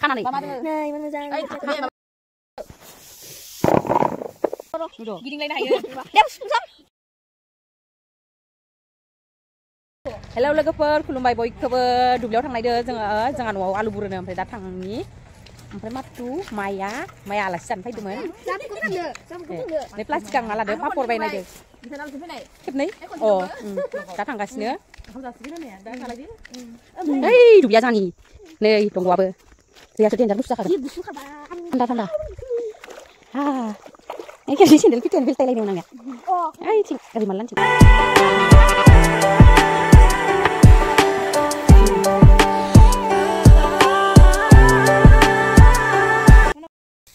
खानानै नैมันमोजां गिदिंलायनो हायो दा सुंसां हेलौ लोगोफोर खुलुमबाय बयखौबो दुब्लियाव थांनायदो जोङो जोंहा न'आव आलु बुरोनो ओमफ्राय दा थांनि ओमफ्राय माथु माइआ माइआ आलासि जानो फैदोंमोन जाबखौ फानदो जाबखौ फानदो नै प्लास्टिक आंना लादो पापर बायनायदो खेबनै अ उम, दा थांगासिनो ओइ दुब्लिया जानि नै दंग'आबो दैयाथ' देन्जार बुस्थु जाखागोन गुसु खाबा थान्दा थान्दा हा ओइ खेबसे सेन्देल फिथाइयानो बेलथायलायदोंमोन आंनिया अ ओइथिं ओरै मालानिथिं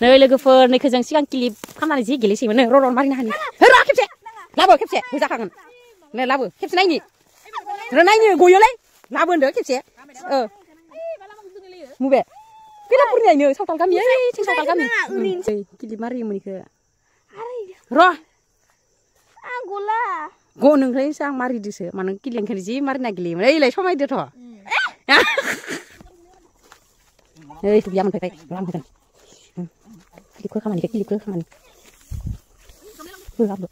नै लोगोफोर नैखौ जों सिगां क्लिप खालामनानै जि गेलेसोयोमोन नो र' र' मारिनो हानि र' खेबसे लाबो खेबसे होजाखागोन नो लाबो खेबसे नायनि र' नायनि गयोलै लाबो होनदो खेबसे ओ मुबे खैलापुरनियानो सावथाल गामि ओइथिं सावथाल गामि ओइ क्लिप मारियोमोन इखो र' आं गला ग नोंफ्रायसो आं मारिदोसो मानो किलिंखौनो जि मारिना गेलेयोमोन ओइलाय समायदोथ' ओइ दुब्लिया मोनफैबाय लांफैगोन क्लिपखौ खामानिखौ क्लिपखौ खामानि होआबो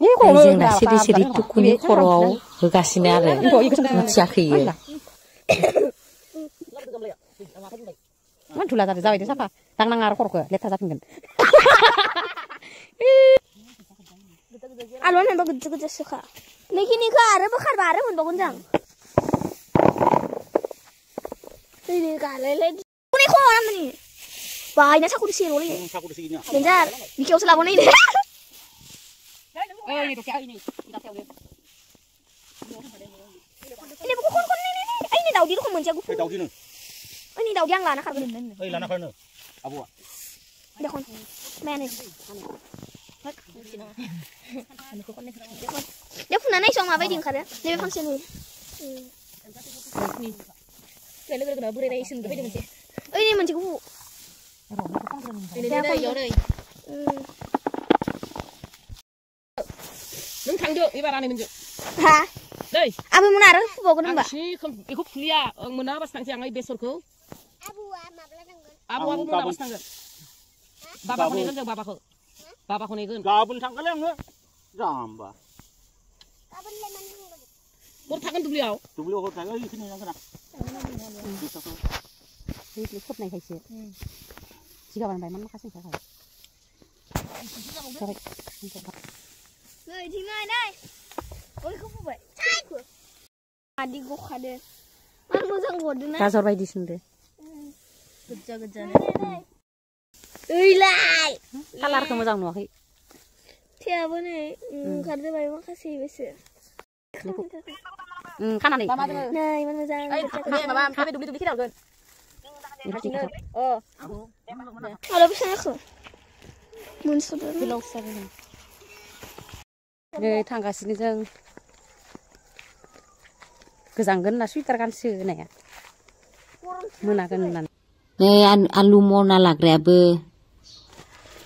ए खर'आव जोंना सिरि सिरि टुकुनि खर'आव होगासिनो आरो मिथियाखै इयो मान धुला जादों जाबाय दे साफा दांनाङा आरो खर'खौ लेथ्रा जाफिनगोन आलुआ नोंबा गोजो गोजो सोखा नैखिनिखौ आरो बोखारबा आरो मोनबावगोन जों नै गालायलाय Wah, đi aku disini loli. Aku disini. Bentar, di kau này ini. Eh, ini kau ini. Ini buku kon kon ini ini. Eh, ini daudi lu kan mencari aku. Daudi nih. Eh, ini nó yang lana kan. Eh, lana kan. Abu. Ada kon. Mana? Ya pun nana isong apa ding kada? Nebe function ni. Lalu kita kena buri naisin, tapi dia masih. Eh, ini mencari aku. Đây đây vô đây. Nung đi jo, iba rani nung jo. Ha. Đây. Abu mana rung fubo ko nung ba? Si kom ikut kuliah, mana bas tang siang ay besor ko. Abu ama belakang. Abu abu mana bas tang. Baba ko nikan jo baba ko. Baba ko nikan. Gabun thang kalang ha. Jamba. Gabun le man nung ba. Kor thakan dubliaw. Dubliaw ko thakan ikini nang kana. Dubliaw khop nai khaise. 지가만 말만 가슴 잘 가요. 잘해. 왜 지나이 나이? 어이 커프 봐. 차이고. 아니고 가네. 안 무상 거드네. 다 저러 봐야 신데. 그자 그자네. 으이라이. 칼라르 그 무상 놓아. 태아보네. 음 가르다 말만 가슴 입었어. 음, 가나네. 네, 이만 무상. 아이, 네, 마마, 밤에 두리 두리 키다 오건. खेदावगोन अ आरो बेसेबांखौ मोनसुदो गोलावसो जागोन नै थांगासिनो जों गोजांगोन होनना सुइटार गानसो होनाया मोनागोन होननानै नै आलु- आलु मना लाग्रायाबो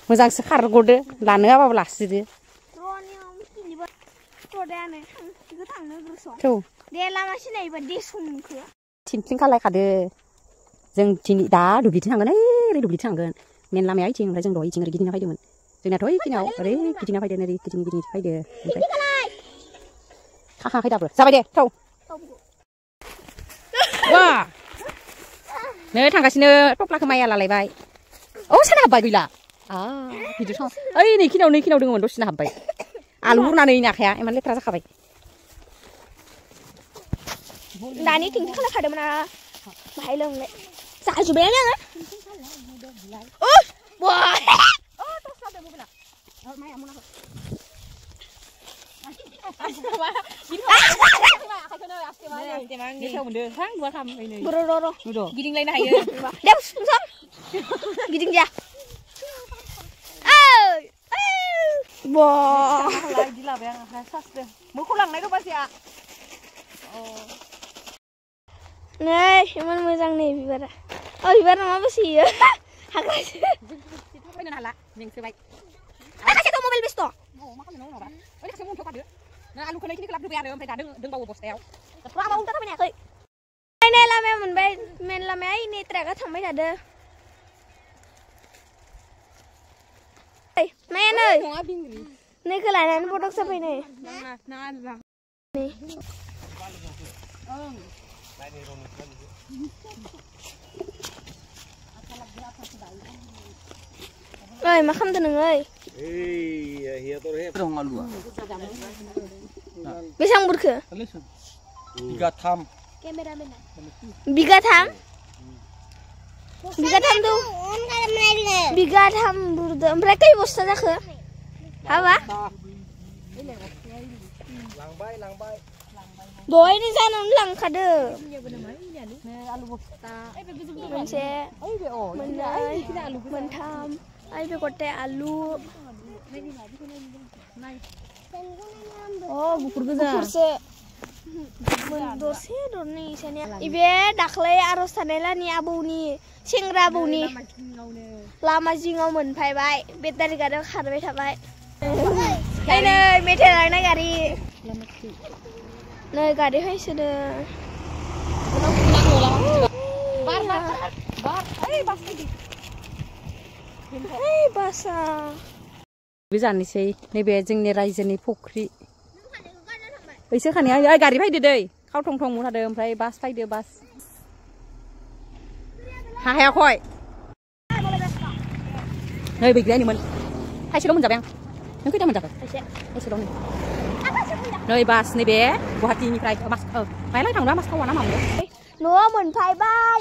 मोजांसो खारग'दो लानो हाबाबो लाखिदो रनियम किलिबा टदायानो थां बेखौ थांनो गोसो थौ दे लामा सिनायबा दे समखौ थिंथिं खालायखादो जों दिनै दा दुब्लिथिं थांगोन ओइ ओरै दुब्लिथिं थांगोन मेन लामाया ओइथिं ओमफ्राय जों दहाय इथिं ओरै गिदिंना फैदोंमोन जोंनाथ' ओइथिङाव ओरै गिदिंना फैदों ओरै गिदिं गिदिं फैदो ओमफ्राय खाखाङाखै दाबो जाबाय दे थौ वा नै थांगासिनो टप्लाखौ माइया लालायबाय औ साना हाब्बाय गैला आ बिदि थां ओइ नै खिनाव नै खिनाव दङमोन दसेनो हाब्बाय आलु रुनानै नाखाया इमान लेथ्रा जाखाबाय दानि थिंथि खालामखादोंमोन ना बाहाय Sa sebenarnya kan? Oh, wah. Oh, tak salah mobil lah. Oh, mai amun aku. Gidinglain hayo. Deus, sum. Giding dia. Oh. Wah. Lagi lah yang hasas deh. Mau kulang lagi pasti ya. Oh. Này, em ăn mưa răng này bị vật ạ. À? 어이 말하면 아버지 하가지 하면 할라 냉세 바이 하가지 너 모빌 비스터 뭐 막하면 너무 나봐 어디 가서 몸 펴봐 nó ăn luôn cái này cái này làm được đừng đừng bao bột xéo qua bao ông tao này thôi đây này là mẹ mình bay mẹ là mẹ này trẻ cái thằng mấy là đơ mẹ ơi này cứ lại này nó bột đất sắp này này. Này. Ơi, mà không thân ơi. Ê, hiya tor he. Rong Bisa Besang ke? Biga tham. Biga tham. Biga tham tuh? Biga tham burda. Mereka ibu bosta ke? Apa? Langbai, langbai. Doi langkade. alu. Alu bo. Ai be bisum tu. Mense. Ai be oh. Mense. Ai kena alu. Mentham. Ai be kote alu. Oh, gugur geza. Gugur se. Mendose dorni isanya. Ibe daklay arus tanela ni abu ni. Singra abu ni. Lama jingau menpai bai. Betar gada khar bai thabai. Ai nei, meter lagna gari. Nei gari hai sudah. मेथाइ लांनाय गारि नै गारि फैसोदो ओइ बासा बे जानोसै नैबे जोंनि रायजोनि फुख्रि बैसो खानाया ओइ गारि फैदो दै खाव थं थं मुथादो ओमफ्राय बास फैदो बास हाहायाखय नै बैग्रायनोमोन थाइसेल' मोनजाबाय आं नों खैथा मोनजाखो थाइसेल' नै नै बास नैबे गुवाहाटीनिफ्राय मास मायालाय थांदों मास थावा ना मामोन หนูว่าหมุนไพ่บ้าย